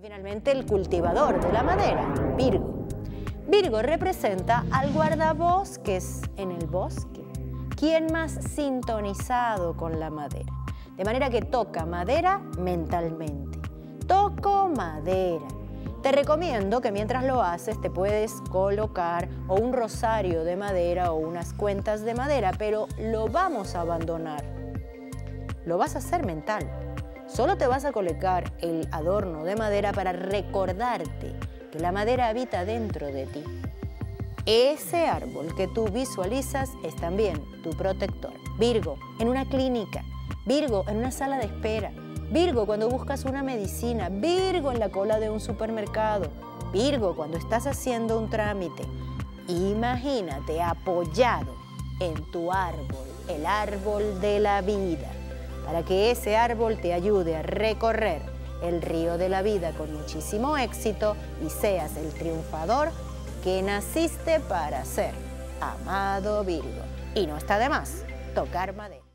Finalmente el cultivador de la madera, Virgo. Virgo representa al guardabosques en el bosque, quien más sintonizado con la madera. De manera que toca madera mentalmente. Toco madera. Te recomiendo que mientras lo haces te puedes colocar o un rosario de madera o unas cuentas de madera, pero lo vamos a abandonar. Lo vas a hacer mental. Solo te vas a colocar el adorno de madera para recordarte que la madera habita dentro de ti. Ese árbol que tú visualizas es también tu protector. Virgo, en una clínica. Virgo, en una sala de espera. Virgo, cuando buscas una medicina. Virgo, en la cola de un supermercado. Virgo, cuando estás haciendo un trámite. Imagínate apoyado en tu árbol, el árbol de la vida para que ese árbol te ayude a recorrer el río de la vida con muchísimo éxito y seas el triunfador que naciste para ser. Amado Virgo. Y no está de más tocar madera.